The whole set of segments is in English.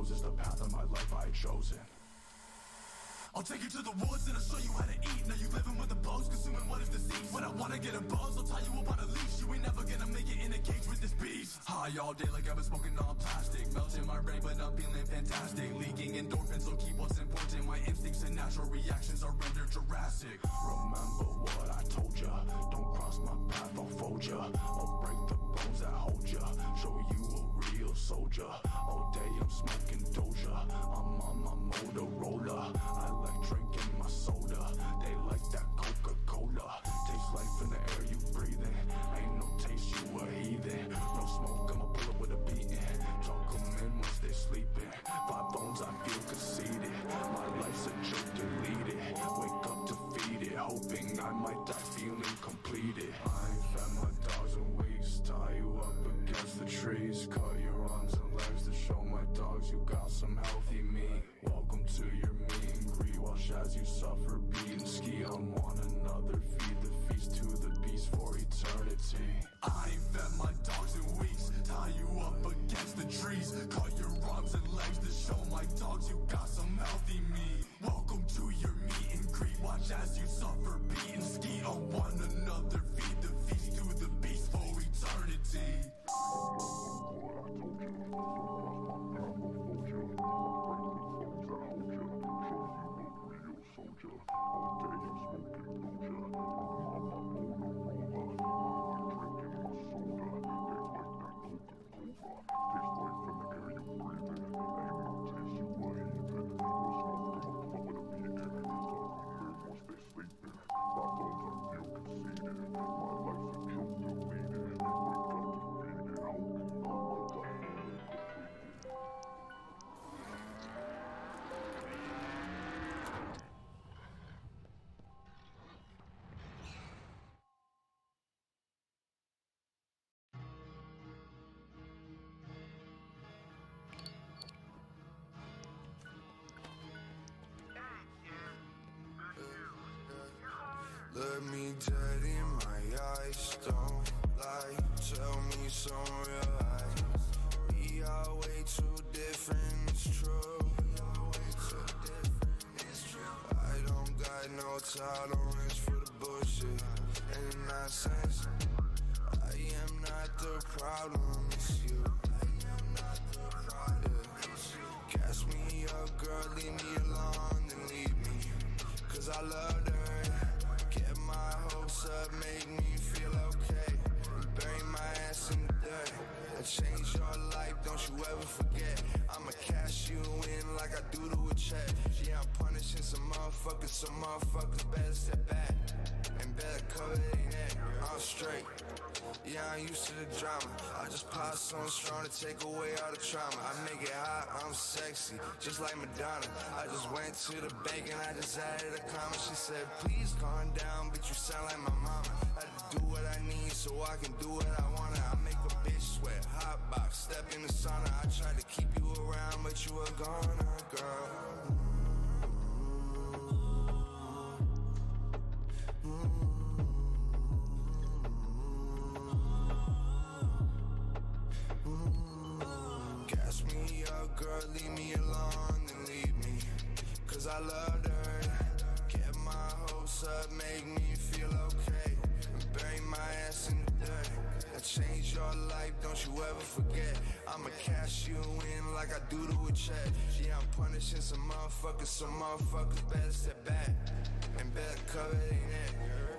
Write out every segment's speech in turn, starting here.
on roses, the path of my life I had chosen. I'll take you to the woods and I'll show you how to eat. Now you living with the bugs, consuming what is deceased. When I wanna get a buzz, I'll tie you up on a leash. You ain't never gonna make it in a cage with this beast. High all day like I've been smoking on plastic. Melting my brain, but I'm feeling fantastic. Leaking endorphins, so keep what's important. My instincts and natural reactions are rendered Jurassic. Remember what I told ya. Don't cross my path, I'll fold ya. I'll break the bones that hold ya. Show you real soldier. All day I'm smoking Doja. I'm on my Motorola. I like drinking my soda. They like that Coca Cola. Taste life in the air you breathing. Ain't no taste, you a heathen. No smoke, I'ma pull up with a beating. Talk 'em in once they sleeping. Five bones, I feel conceited. Watch as you suffer, beat and ski on one another. Feed the feast to the beast for eternity. I ain't fed my dogs in weeks. Tie you up against the trees. Cut your arms and legs to show my dogs you got some healthy meat. Welcome to your meet and greet. Watch as you suffer, beat and ski on one another. Feed the feast to the beast for eternity. Look I loved her. Get my hopes up, make me feel okay. Bury my ass in the dirt. I change your life, don't you ever forget. I'ma cash you in like I do to a check. Yeah, I'm punishing some motherfuckers, some motherfuckers better step back. And better cover their neck. I'm straight. Yeah, I'm used to the drama. I just pop something strong to take away all the trauma. I make it hot, I'm sexy, just like Madonna. I just went to the bank and I just added a comma. She said, please calm down, but you sound like my mama. I do what I need so I can do what I wanna. I make a bitch sweat, hot box, step in the sauna. I tried to keep you around, but you were gone, girl. Gas me up, girl, leave me alone and leave me. Cause I loved her. Get my hopes up, make me feel okay. And bury my ass in the dirt. I changed your life, don't you ever forget. I'ma cash you in like I do to a check. Yeah, I'm punishing some motherfuckers, some motherfuckers better step back. And better cover their neck.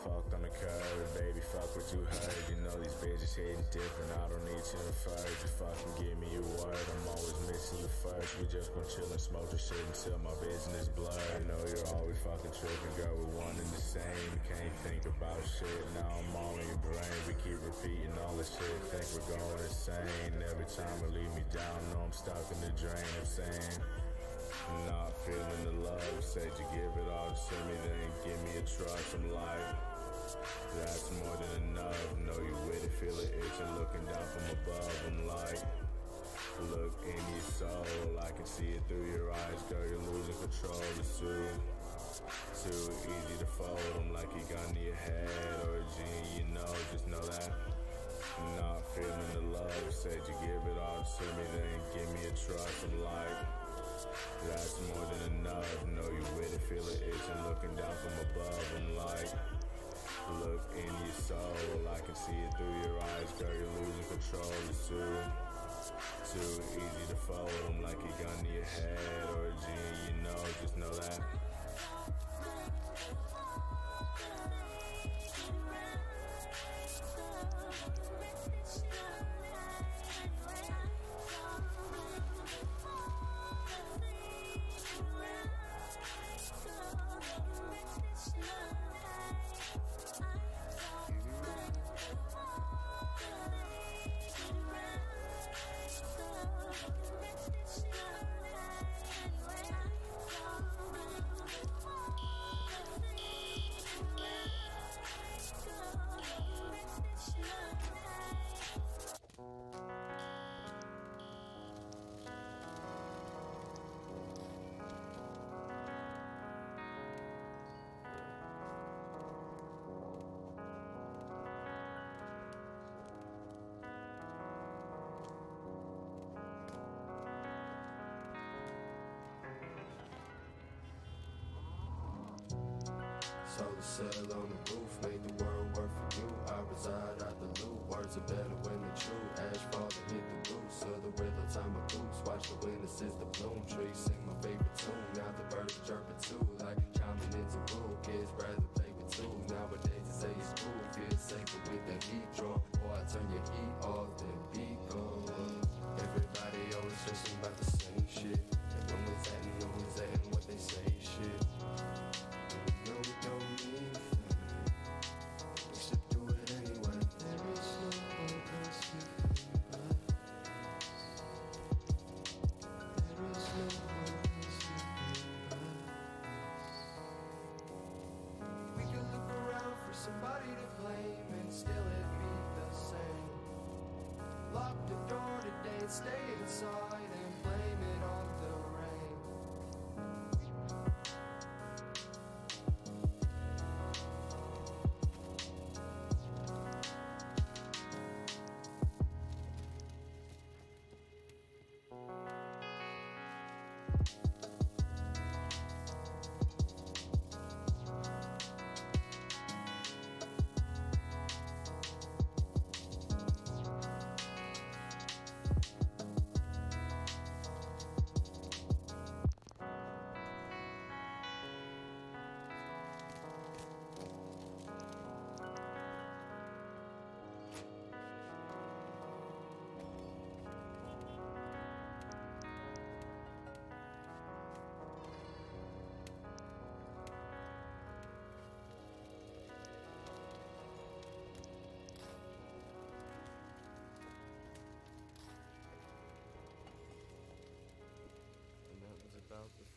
Fucked on the curb, baby, fuck what you heard. You know these bitches hitting different. I don't need to infer. Just fucking give me your word. I'm always missing you first. We just gon' chill and smoke the shit until my vision is blurred. I know you're always fucking tripping, girl. We're one and the same. Can't think about shit. Now I'm all in your brain. We keep repeating all this shit. Think we're going insane. Every time you leave me down, know I'm stuck in the drain. I'm saying. Not feeling the love, said you give it all to me, then give me a trust. I'm like, that's more than enough. Know you with it, feel it itching, looking down from above. I'm like, look in your soul, I can see it through your eyes, girl. You're losing control. It's too, too easy to fold. I'm like you gun to your head or a genie, you know, just know that. Not feeling the love, said you give it all to me, then give me a trust. I'm like. That's more than enough. Know you with it, feel it itching, looking down from above. I'm like, look in your soul. I can see it through your eyes, girl. You're losing control. It's too, too easy to fold. I'm like a gun to your head or a genie, you know. Just know that. Solar cell on the roof, made the world work for you. I reside out the loop, words are better when they're true. Ash fall and hit the roots of the river, time my boots. Watch the wind assist the bloom tree sing my favorite tune. Now the birds are chirping too, like chiming into rule. Kids rather play with tools. Nowadays they say it's cool, feel safer with the heat drawn. Or I turn your heat off, then beat gone. Everybody always stressing about the same shit. Everyone was at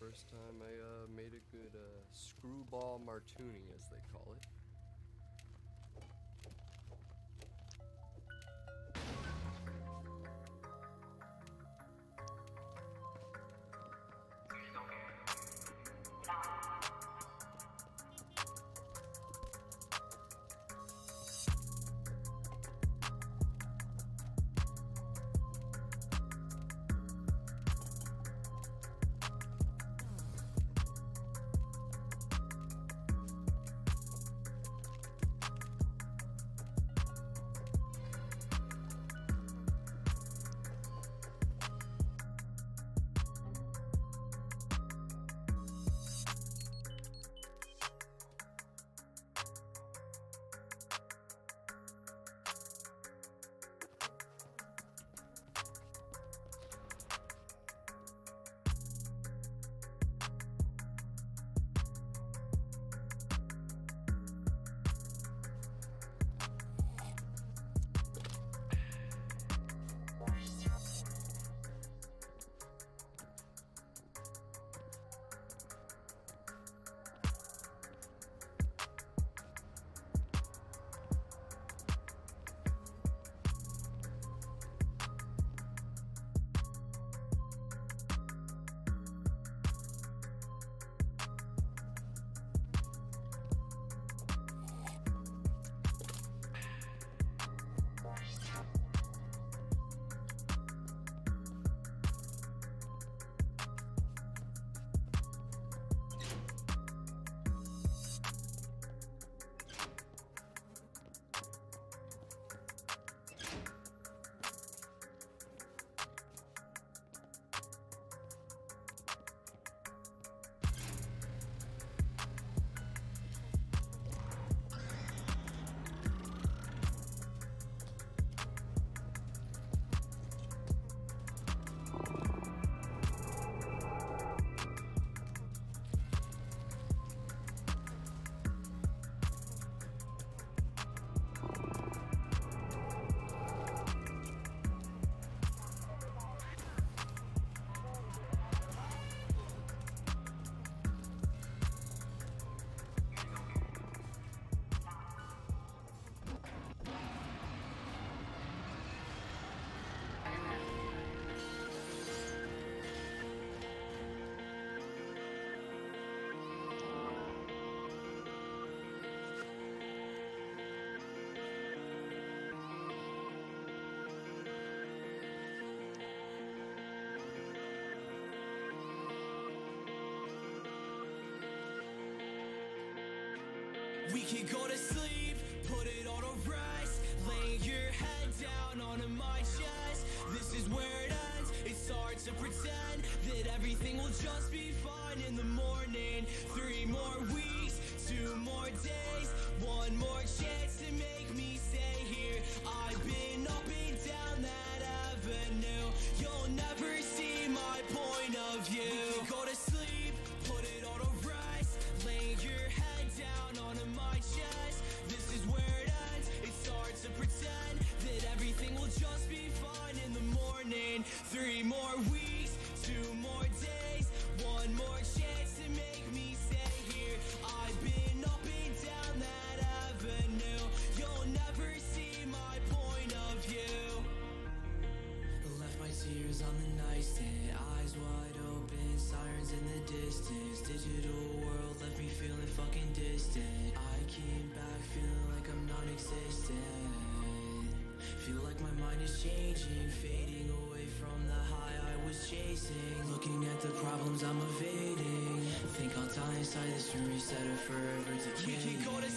first time I uh, made a good uh, screwball martini, as You go to sleep, put it all to rest. Lay your head down onto my chest. This is where it ends. It's hard to pretend that everything will just be fine in the morning. Three more weeks, two more days, one more chance to make me stay here. I've been up and down that avenue. You'll never distance Digital world left me feeling fucking distant. I came back feeling like I'm non-existent. Feel like my mind is changing Fading away from the high I was chasing. Looking at the problems I'm evading. Think I'll die inside this room instead of forever decaying We can go to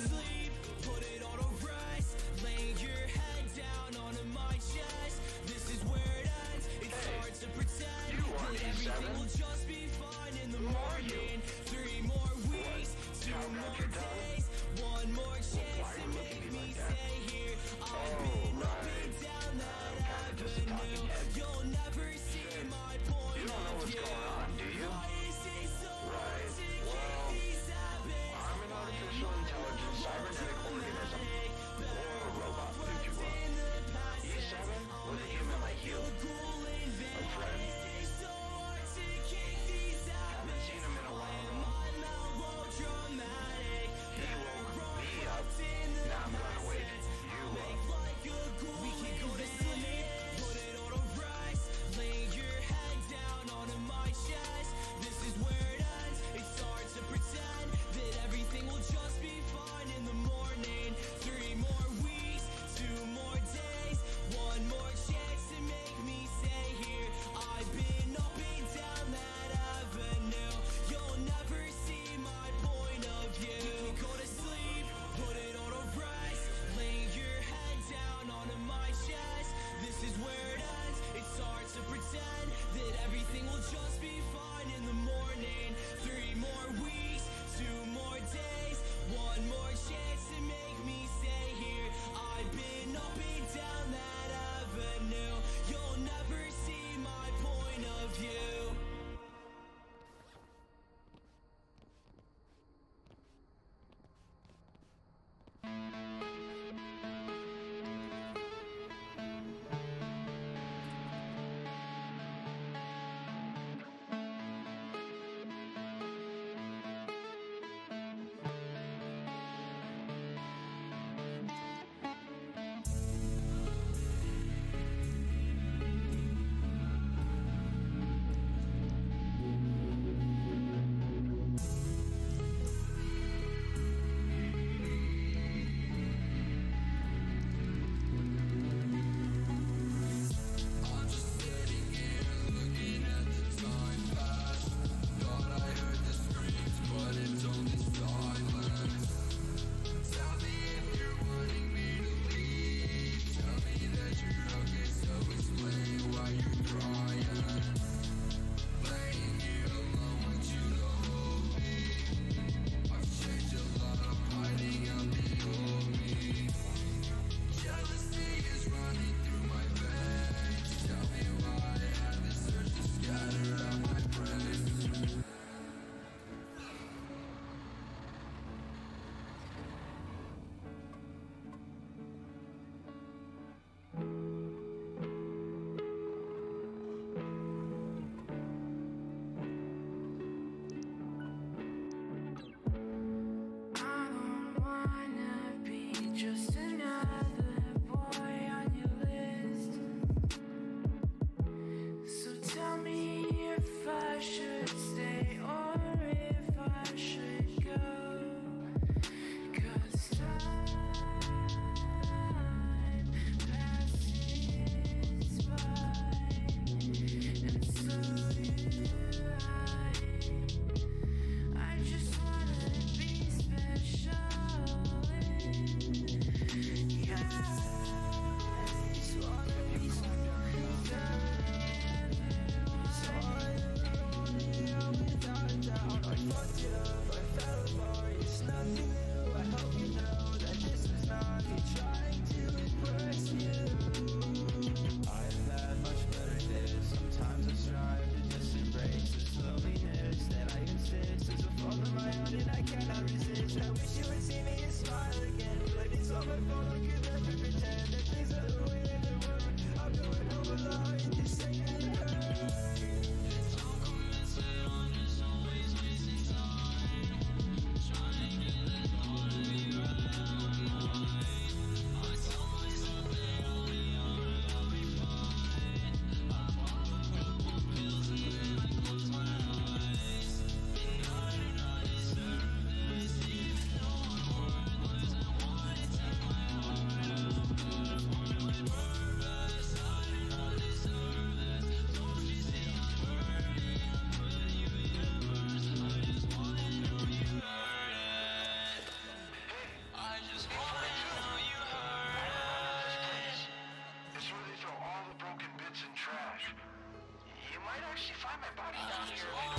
Why don't she find my body down here? Oh,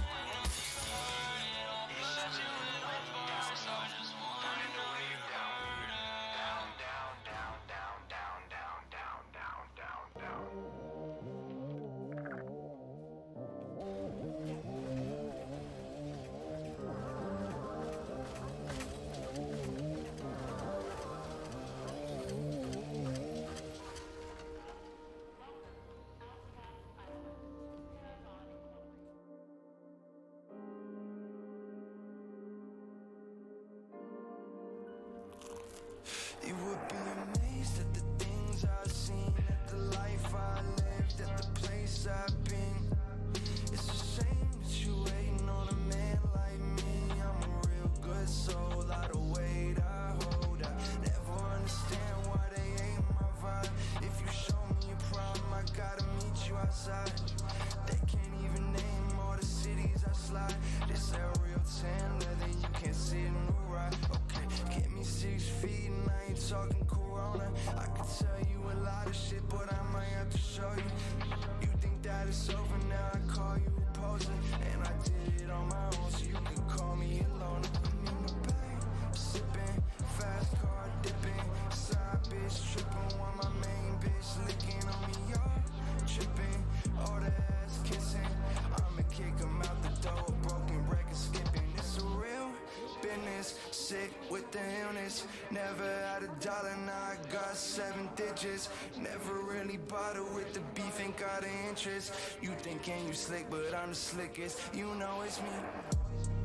I've been. It's a shame that you waiting on a man like me. I'm a real good soul, lot of weight I hold. I never understand why they ain't my vibe. If you show me a problem, I gotta meet you outside. They can't even name all the cities I slide. This that real tan leather, you can't sit in the ride. Okay, get me six feet and I ain't talking corona. I could tell you a lot of shit, but it's over now? I call you a poser, and I did it on my own, so you can call me alone. I'm in the bag, sipping, fast car dipping, side bitch tripping, while my main bitch licking on me, y'all tripping, all the ass kissing. I'ma kick 'em out the door, broken record skipping. It's a real business, sick with the illness. Never had a dollar, got seven digits. Never really bother with the beef, ain't got an interest. You thinking you slick, but I'm the slickest. You know it's me.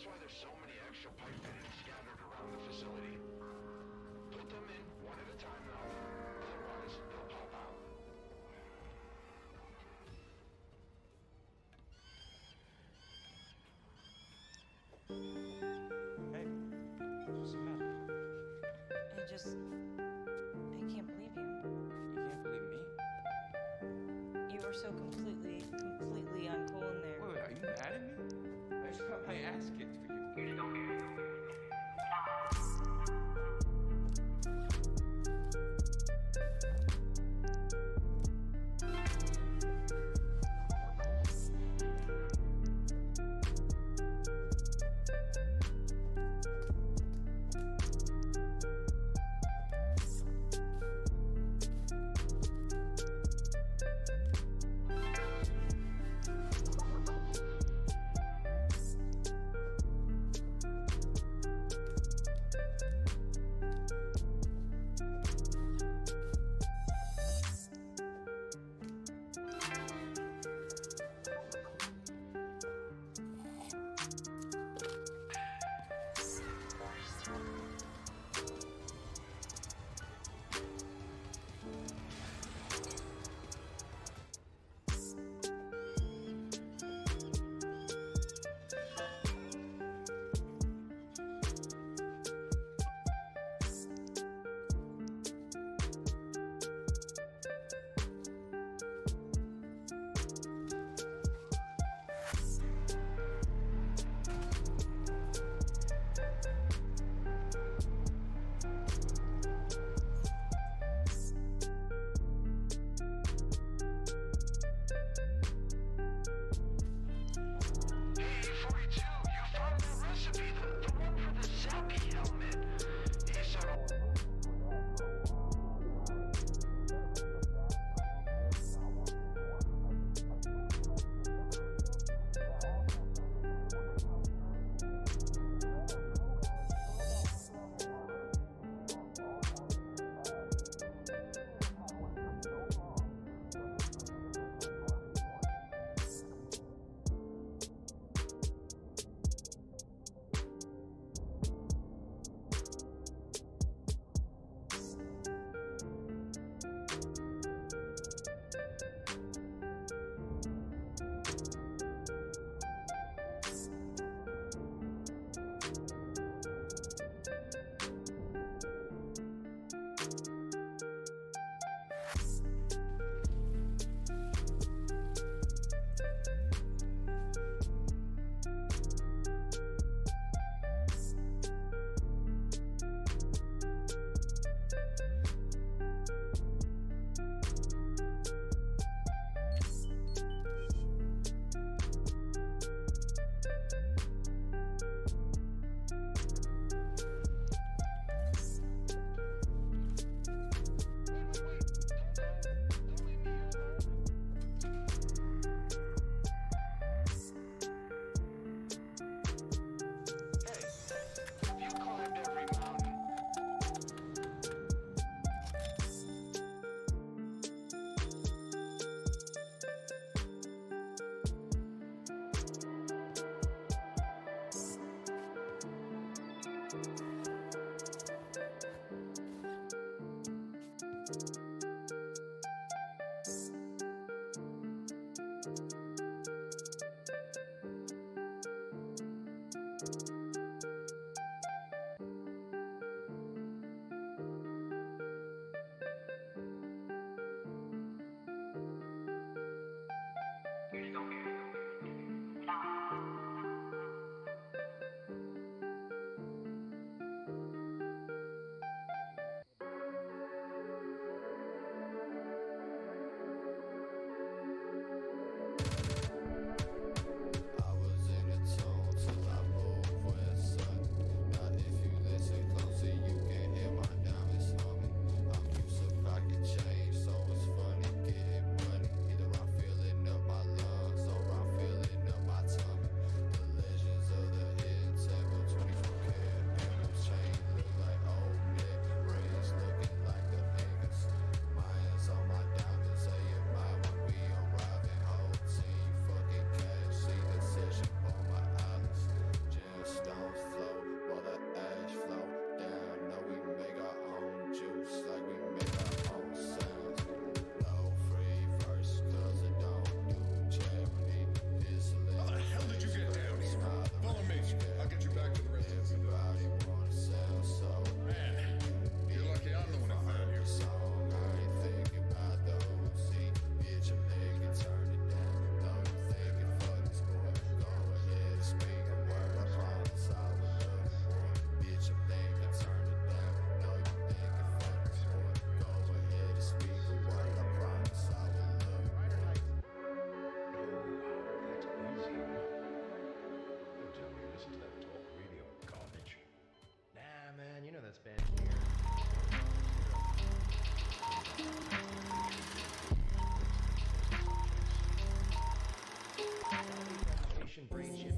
That's why there's so many extra pipe fittings scattered around the facility. Put them in one at a time though. Otherwise, they'll pop out. Hey, what's the matter? I just. I can't believe you. You can't believe me? You were so brain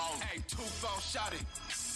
Hey, two phone shot it.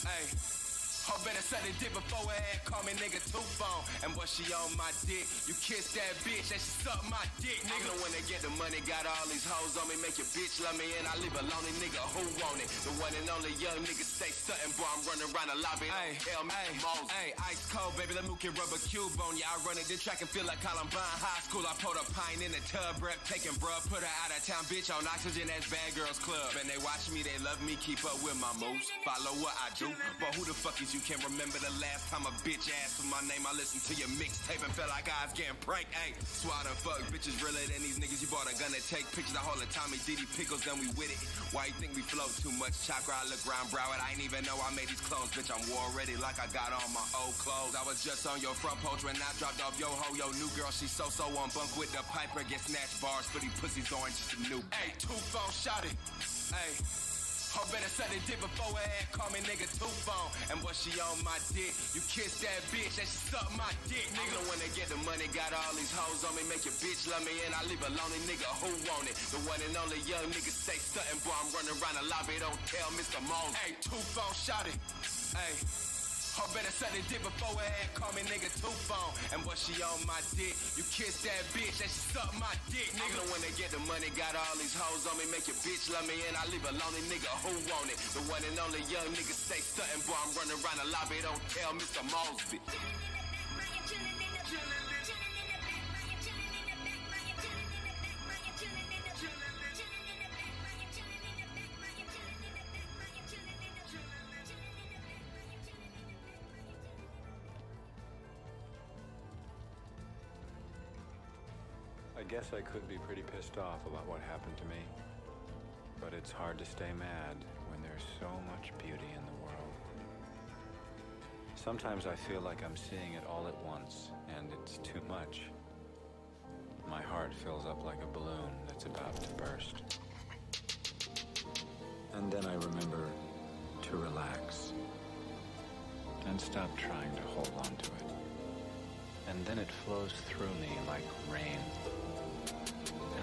Hey. Ho better suck the dick before her head call me nigga two phone. And what she on my dick? You kiss that bitch and she suck my dick, nigga. when they get the money, got all these hoes on me, make your bitch love me and I leave a lonely nigga who want it. The one and only young nigga stay stunting, boy. I'm running around the lobby. Hey, hell Mose. Hey, ice cold, baby. Let me get rubber cube on ya. I run it, this track and feel like Columbine High School. I pour a pint in the tub, rep taking bruh. Put her out of town, bitch on oxygen. That's Bad Girls Club. And they watch me, they love me, keep up with my moves. Follow what I do. But who the fuck is you? Can't remember the last time a bitch asked for my name. I listened to your mixtape and felt like I was getting pranked. Hey, swat and fuck bitches realer than these niggas. You bought a gun to take pictures. I hold a Tommy Diddy pickles, then we with it. Why you think we float too much? Chakra, I look round Broward. I ain't even know I made these clones, bitch. I'm war ready like I got on my old clothes. I was just on your front porch when I dropped off yo ho, yo new girl. She so so on bunk with the piper. Get snatched bars for these pussies orange, just a new. Hey, two phone shot it. Hey. Better suck the dick before her head call me nigga two phone. And what she on my dick? You kiss that bitch and she suck my dick, nigga. when they get the money, got all these hoes on me, make your bitch love me and I leave a lonely nigga who want it. The one and only young nigga say something, boy. I'm running around the lobby, don't tell Mr. Mose. Hey, two phone shot it. Hey. Ho better the dick before her head call me nigga two phone. And what she on my dick? You kiss that bitch and she suck my dick, nigga. when they get the money, got all these hoes on me, make your bitch love me and I leave a lonely nigga who want it. The one and only young nigga stay stunting, boy. I'm running around the lobby, don't tell Mr. Mosby. I guess I could be pretty pissed off about what happened to me. But it's hard to stay mad when there's so much beauty in the world. Sometimes I feel like I'm seeing it all at once, and it's too much. My heart fills up like a balloon that's about to burst. And then I remember to relax and stop trying to hold on to it. And then it flows through me like rain.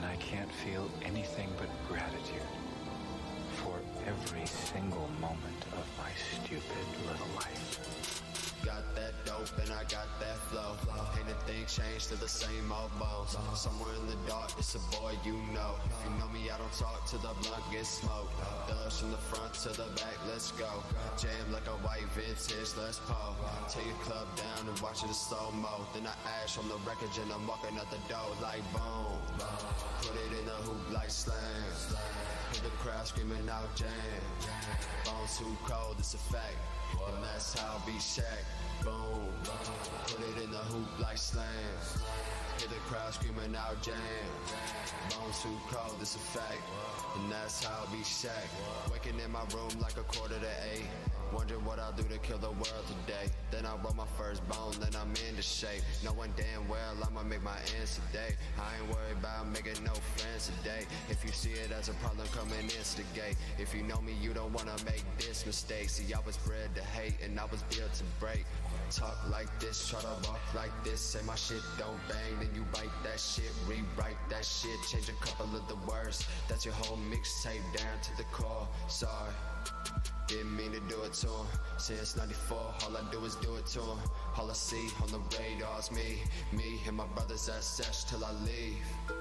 And I can't feel anything but gratitude for every single moment of my stupid little life. Got that dope and I got that flow. Ain't a thing changed to the same old bones. Somewhere in the dark, it's a boy you know. If you know me, I don't talk to the blunt get smoked. Thugs from the front to the back, let's go. Jam like a white vintage, let's pull. Take your club down and watch it in slow mo. Then I ash on the wreckage and I'm walking out the door like boom. Put it in the hoop like slam. Hear the crowd screaming out jam. Bone too cold, it's a fact. And that's how I be shack. Boom. Put it in the hoop like slam. Hear the crowd screaming out jam. Bone too cold, it's a fact. And that's how I be shack. Waking in my room like a quarter to eight. Wondering what I'll do to kill the world today. Then I roll my first bone, then I'm into shape. Knowing damn well I'ma make my ends today. I ain't worried about making no friends today. If you see it as a problem, come and instigate. If you know me, you don't wanna make this mistake. See, I was bred to hate and I was built to break. Talk like this, try to walk like this. Say my shit don't bang, then you bite that shit, rewrite that shit, change a couple of the words. That's your whole mixtape down to the core. Sorry. Didn't mean to do it to him. Since 94, all I do is do it to him. All I see on the radar's me, me and my brothers at sesh till I leave.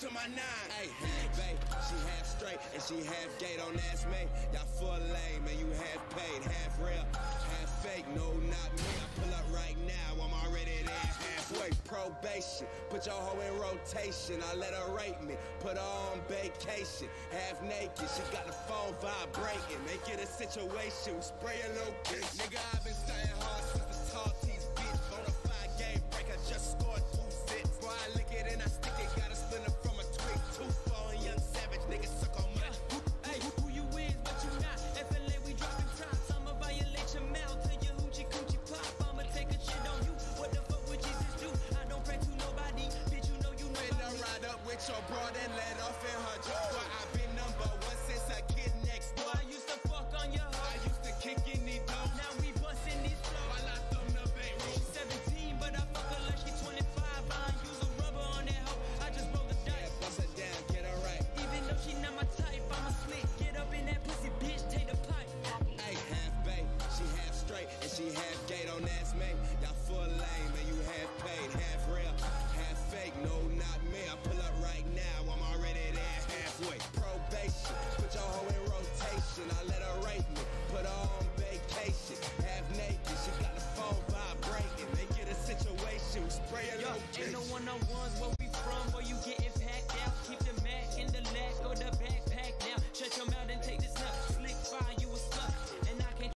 To my nine. Hey, babe, she half straight and she half gay. Don't ask me. Y'all full lame and you half paid, half real, half fake. No, not me. I pull up right now. I'm already there. Halfway probation. Put your hoe in rotation. I let her rape me. Put her on vacation. Half naked. She got the phone vibrating. Make it a situation. We spray a little bitch. Nigga, I've been staying hard since